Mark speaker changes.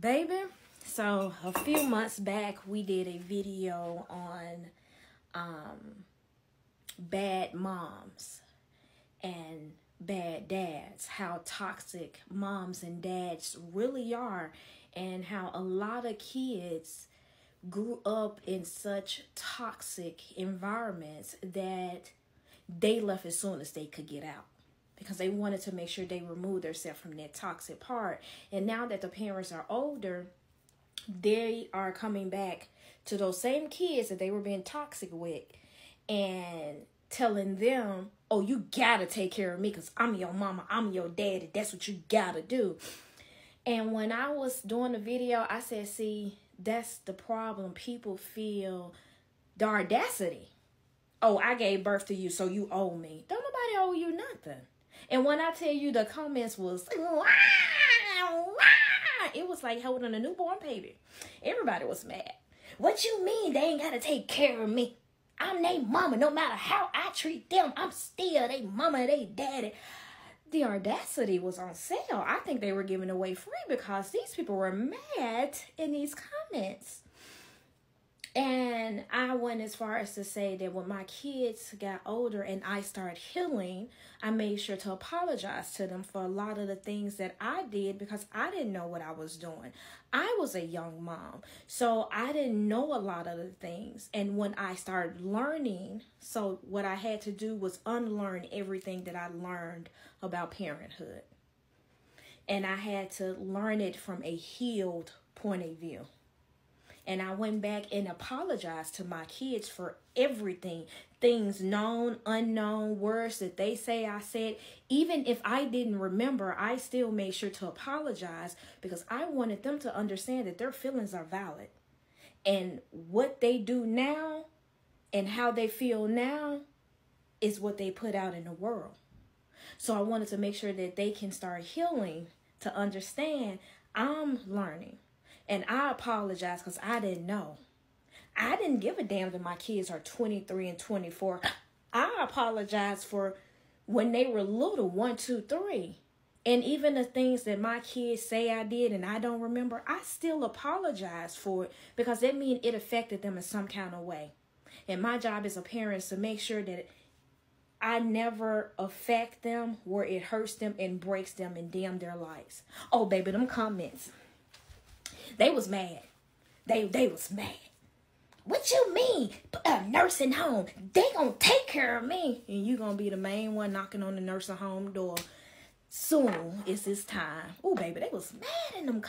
Speaker 1: baby. So a few months back, we did a video on um, bad moms and bad dads, how toxic moms and dads really are, and how a lot of kids grew up in such toxic environments that they left as soon as they could get out because they wanted to make sure they removed themselves from that toxic part. And now that the parents are older, they are coming back to those same kids that they were being toxic with and telling them, oh, you gotta take care of me because I'm your mama, I'm your daddy. That's what you gotta do. And when I was doing the video, I said, see, that's the problem. People feel the audacity. Oh, I gave birth to you, so you owe me. Don't nobody owe you nothing. And when I tell you the comments was, it was like holding a newborn baby. Everybody was mad. What you mean they ain't gotta take care of me? I'm they mama. No matter how I treat them, I'm still they mama, they daddy. The audacity was on sale. I think they were giving away free because these people were mad in these comments. And I went as far as to say that when my kids got older and I started healing, I made sure to apologize to them for a lot of the things that I did because I didn't know what I was doing. I was a young mom, so I didn't know a lot of the things. And when I started learning, so what I had to do was unlearn everything that I learned about parenthood. And I had to learn it from a healed point of view. And I went back and apologized to my kids for everything things known, unknown, words that they say I said. Even if I didn't remember, I still made sure to apologize because I wanted them to understand that their feelings are valid. And what they do now and how they feel now is what they put out in the world. So I wanted to make sure that they can start healing to understand I'm learning. And I apologize because I didn't know. I didn't give a damn that my kids are 23 and 24. I apologize for when they were little, one, two, three. And even the things that my kids say I did and I don't remember, I still apologize for it because that means it affected them in some kind of way. And my job as a parent is to make sure that I never affect them where it hurts them and breaks them and damn their lives. Oh, baby, them comments. They was mad. They they was mad. What you mean? A nursing home? They gonna take care of me, and you gonna be the main one knocking on the nursing home door. Soon it's this time. Oh, baby, they was mad in them.